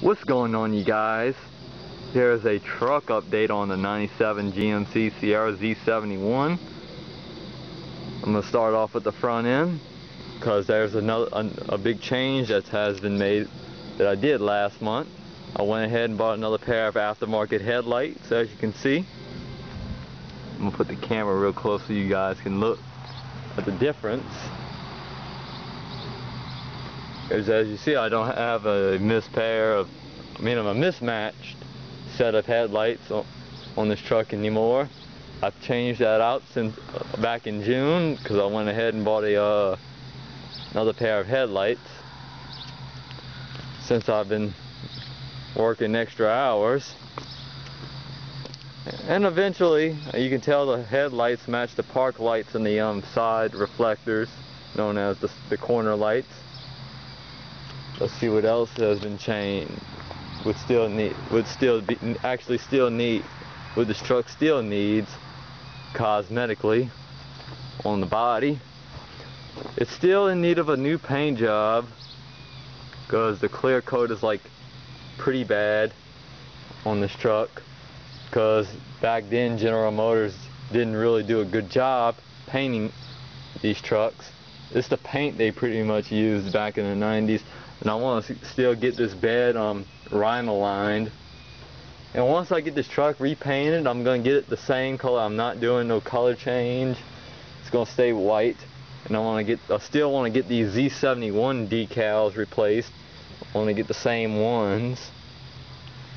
What's going on you guys? Here's a truck update on the 97 GMC Sierra Z71. I'm going to start off with the front end because there's another a, a, big change that has been made that I did last month. I went ahead and bought another pair of aftermarket headlights as you can see. I'm going to put the camera real close so you guys can look at the difference. As, as you see, I don't have a missed pair of, I mean, I'm a mismatched set of headlights on, on this truck anymore. I've changed that out since uh, back in June because I went ahead and bought a uh, another pair of headlights since I've been working extra hours. And eventually, you can tell the headlights match the park lights and the um, side reflectors, known as the, the corner lights. Let's see what else has been changed. Would still need, would still be, actually still need, would this truck still needs cosmetically on the body. It's still in need of a new paint job because the clear coat is like pretty bad on this truck because back then General Motors didn't really do a good job painting these trucks. It's the paint they pretty much used back in the 90s and I want to still get this bed um, rhino lined and once I get this truck repainted I'm going to get it the same color. I'm not doing no color change. It's going to stay white. And I want to get I still want to get these Z71 decals replaced. I want to get the same ones.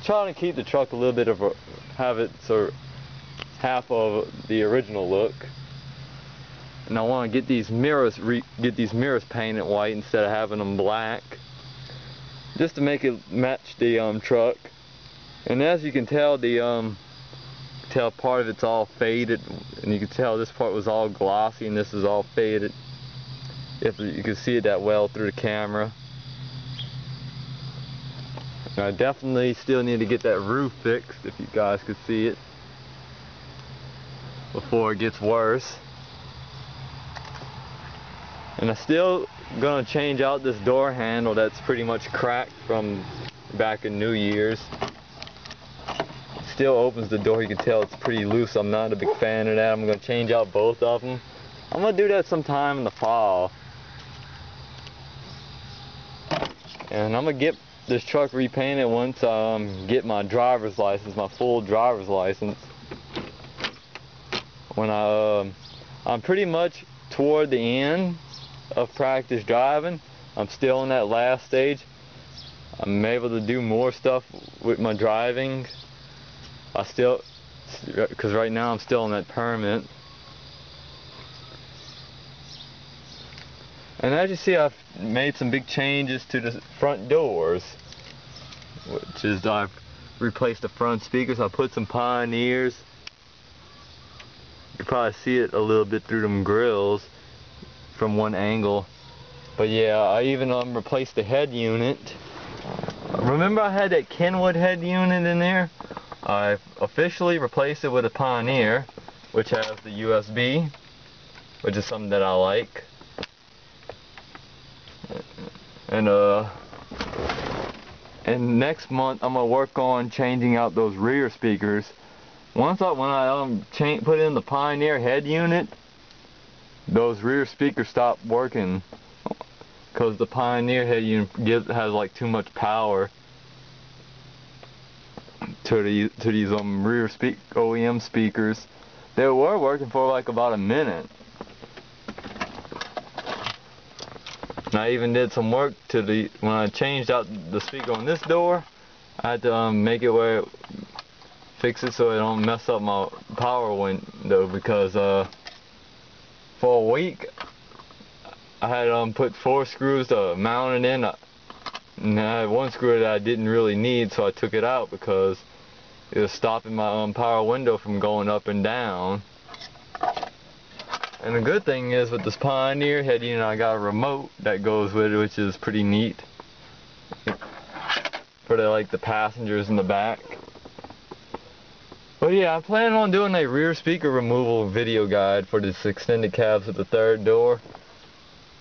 Trying to keep the truck a little bit of a have it so half of the original look. And I want to get these mirrors get these mirrors painted white instead of having them black just to make it match the um, truck. And as you can tell the um, tell part of it's all faded and you can tell this part was all glossy and this is all faded. If you can see it that well through the camera. I definitely still need to get that roof fixed if you guys could see it before it gets worse and I'm still gonna change out this door handle that's pretty much cracked from back in New Year's. Still opens the door, you can tell it's pretty loose. I'm not a big fan of that. I'm gonna change out both of them. I'm gonna do that sometime in the fall. And I'm gonna get this truck repainted once I um, get my driver's license, my full driver's license. When I, um, I'm pretty much toward the end of practice driving. I'm still in that last stage. I'm able to do more stuff with my driving. I still, because right now I'm still in that permit. And as you see, I've made some big changes to the front doors, which is I've replaced the front speakers. I put some Pioneers. You probably see it a little bit through them grills from one angle. But yeah, I even um, replaced the head unit. Remember I had that Kenwood head unit in there? I officially replaced it with a Pioneer, which has the USB, which is something that I like. And uh, and next month I'm gonna work on changing out those rear speakers. Once I when I um change, put in the Pioneer head unit, those rear speakers stopped working because the Pioneer head unit has like too much power to the to these um rear speak OEM speakers. They were working for like about a minute. And I even did some work to the when I changed out the speaker on this door. I had to um, make it where it, fix it so it don't mess up my power window because uh for a week. I had um put four screws to mount it in. And I had one screw that I didn't really need so I took it out because it was stopping my um, power window from going up and down. And the good thing is with this Pioneer head unit I got a remote that goes with it which is pretty neat. For the like the passengers in the back but yeah, I plan on doing a rear speaker removal video guide for this extended cabs at the third door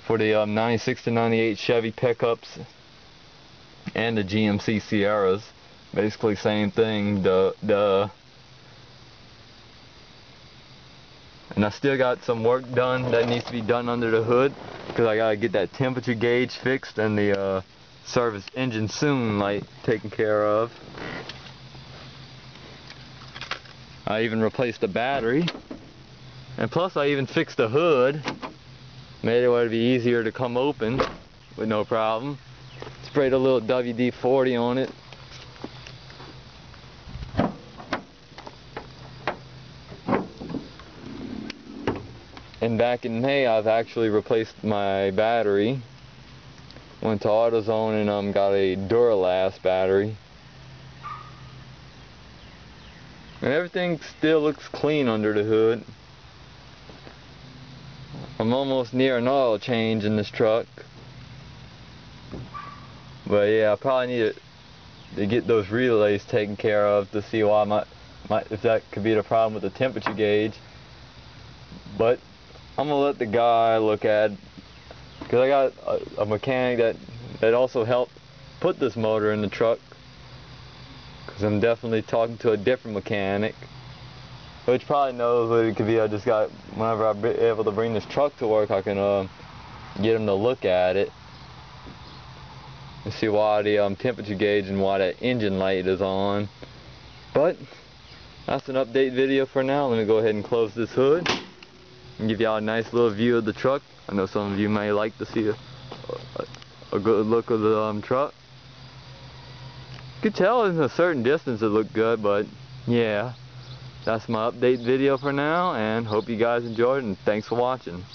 for the um, 96 to 98 Chevy pickups. and the GMC Sierras. Basically same thing, the, the, and I still got some work done that needs to be done under the hood because I gotta get that temperature gauge fixed and the uh, service engine soon light taken care of. I even replaced the battery. And plus I even fixed the hood. Made it it'd be easier to come open with no problem. Sprayed a little WD-40 on it. And back in May I've actually replaced my battery. Went to AutoZone and um, got a Duralast battery and everything still looks clean under the hood. I'm almost near an oil change in this truck. But yeah I probably need to, get those relays taken care of to see why my, my if that could be the problem with the temperature gauge. But I'm gonna let the guy look at because I got a, a, mechanic that that also helped put this motor in the truck because I'm definitely talking to a different mechanic. Which probably knows what it could be. I just got whenever I'm able to bring this truck to work I can uh, get him to look at it. And see why the um, temperature gauge and why that engine light is on. But that's an update video for now. Let me go ahead and close this hood. And give y'all a nice little view of the truck. I know some of you may like to see a, a, a good look of the um, truck. You could tell in a certain distance it looked good, but yeah, that's my update video for now, and hope you guys enjoyed, and thanks for watching.